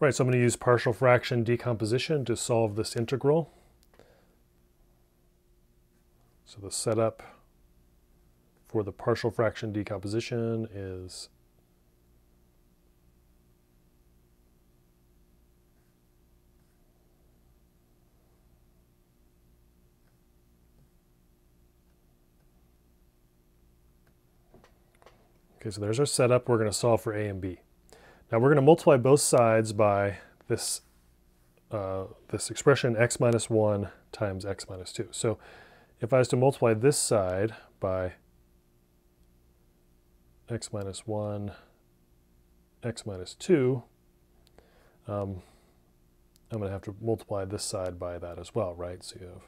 Right, so I'm going to use partial fraction decomposition to solve this integral. So the setup for the partial fraction decomposition is Okay, so there's our setup. We're going to solve for a and b. Now we're going to multiply both sides by this, uh, this expression x minus 1 times x minus 2. So if I was to multiply this side by x minus 1, x minus 2, um, I'm going to have to multiply this side by that as well, right? So you have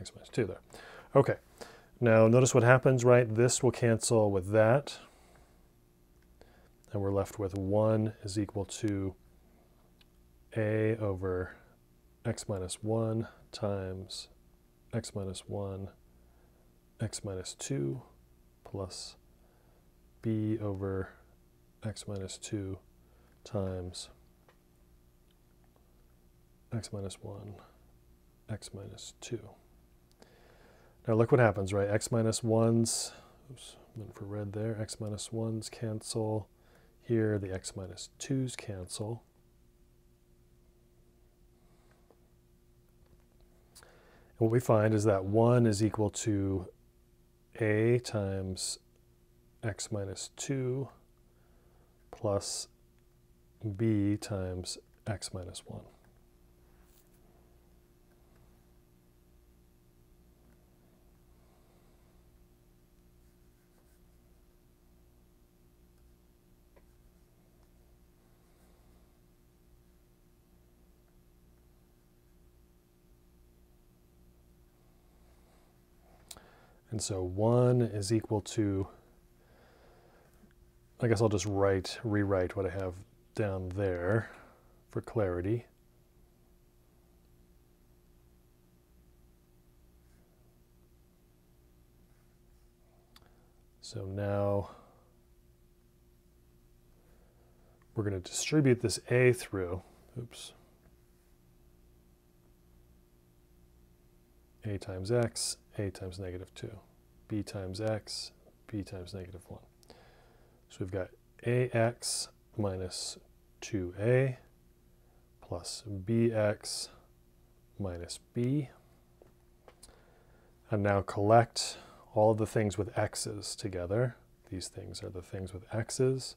x minus 2 there. Okay, now notice what happens, right? This will cancel with that. And we're left with 1 is equal to a over x minus 1 times x minus 1, x minus 2 plus b over x minus 2 times x minus 1, x minus 2. Now look what happens, right? x minus 1s, oops, went for red there, x minus 1s cancel. Here the x minus 2s cancel. And what we find is that 1 is equal to a times x minus 2 plus b times x minus 1. And so 1 is equal to, I guess I'll just write, rewrite what I have down there for clarity. So now we're going to distribute this a through, oops, a times x, a times negative 2, b times x, b times negative 1. So we've got ax minus 2a plus bx minus b. And now collect all of the things with x's together. These things are the things with x's.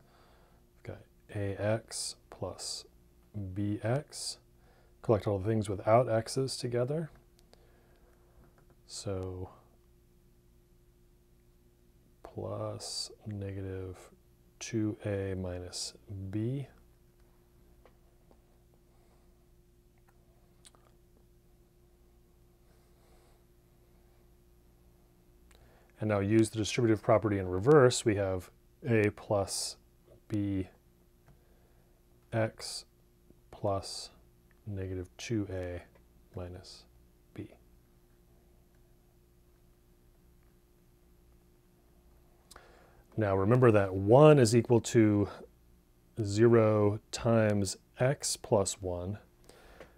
We've got ax plus bx. Collect all the things without x's together. So plus negative 2a minus b. And now use the distributive property in reverse. We have a plus b x plus negative 2a minus Now remember that 1 is equal to 0 times x plus 1.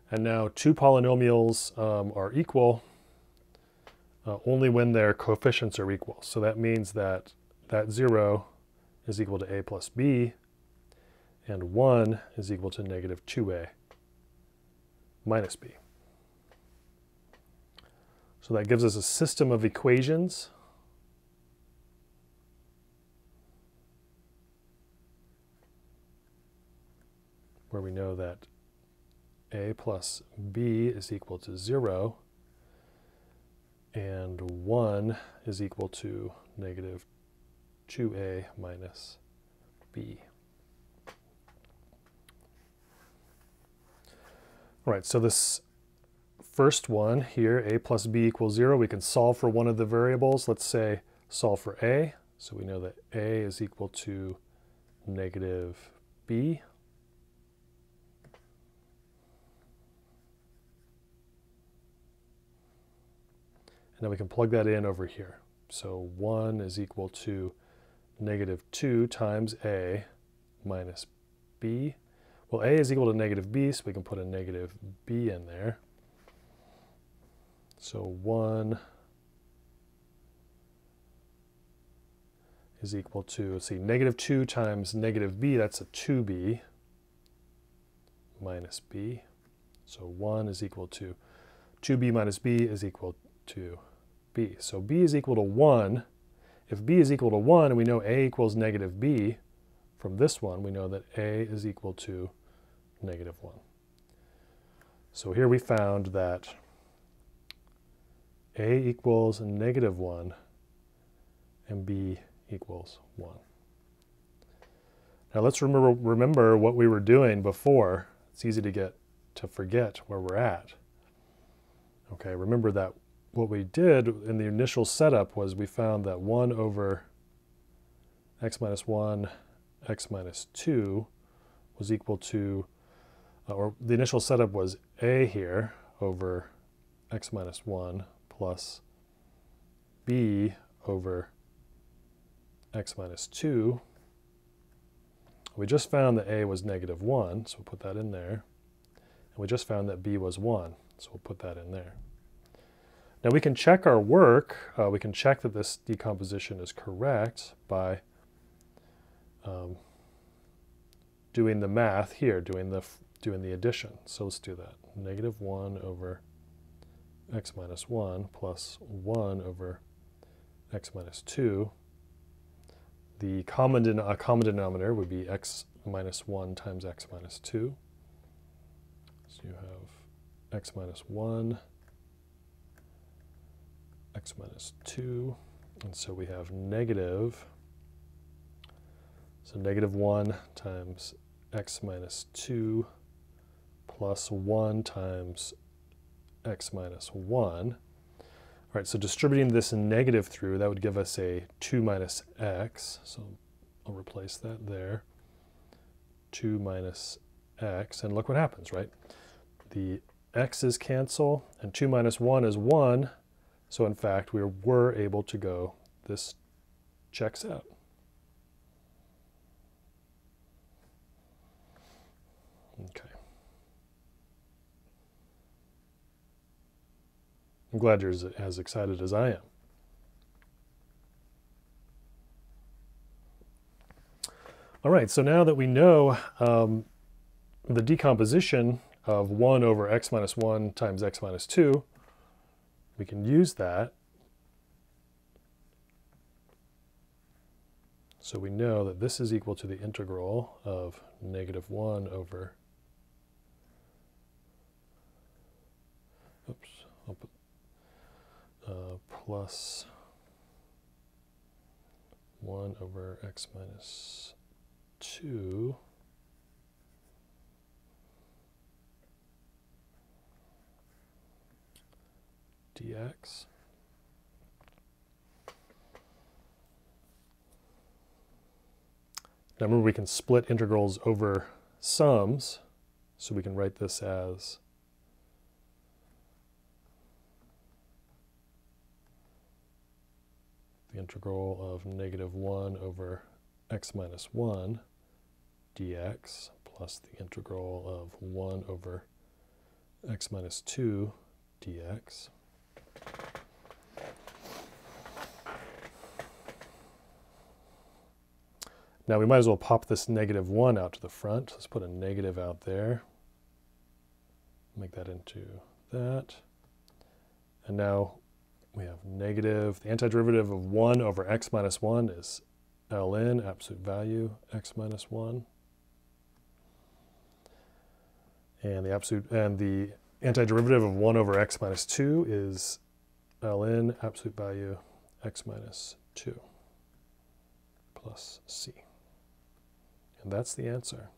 And now two polynomials um, are equal uh, only when their coefficients are equal. So that means that that 0 is equal to a plus b, and 1 is equal to negative 2a minus b. So that gives us a system of equations where we know that a plus b is equal to 0 and 1 is equal to negative 2a minus b. All right, so this first one here, a plus b equals 0, we can solve for one of the variables. Let's say solve for a. So we know that a is equal to negative b And then we can plug that in over here. So 1 is equal to negative 2 times a minus b. Well, a is equal to negative b, so we can put a negative b in there. So 1 is equal to, let's see, negative 2 times negative b, that's a 2b minus b. So 1 is equal to 2b minus b is equal to b. So b is equal to 1. If b is equal to 1 and we know a equals negative b, from this one we know that a is equal to negative 1. So here we found that a equals negative 1 and b equals 1. Now let's remember, remember what we were doing before. It's easy to get to forget where we're at. Okay, remember that what we did in the initial setup was we found that 1 over x minus 1, x minus 2 was equal to, uh, or the initial setup was a here over x minus 1 plus b over x minus 2. We just found that a was negative 1, so we'll put that in there. And we just found that b was 1, so we'll put that in there. Now we can check our work. Uh, we can check that this decomposition is correct by um, doing the math here, doing the doing the addition. So let's do that. Negative 1 over x minus 1 plus 1 over x minus 2 the common, den common denominator would be x minus 1 times x minus 2. So you have x minus 1, x minus 2, and so we have negative, so negative 1 times x minus 2 plus 1 times x minus 1 all right, so distributing this negative through, that would give us a 2 minus x. So I'll replace that there. 2 minus x, and look what happens, right? The x's cancel, and 2 minus 1 is 1. So in fact, we were able to go, this checks out. Okay. I'm glad you're as, excited as I am. All right, so now that we know um, the decomposition of 1 over x minus 1 times x minus 2, we can use that. So we know that this is equal to the integral of negative 1 over, oops, I'll put uh, plus 1 over x minus 2 dx. Now remember we can split integrals over sums, so we can write this as the integral of negative 1 over x minus 1 dx plus the integral of 1 over x minus 2 dx. Now we might as well pop this negative 1 out to the front. Let's put a negative out there. Make that into that. And now we have negative, the antiderivative of 1 over x minus 1 is ln, absolute value, x minus 1. And the absolute, and the antiderivative of 1 over x minus 2 is ln, absolute value, x minus 2 plus c. And that's the answer.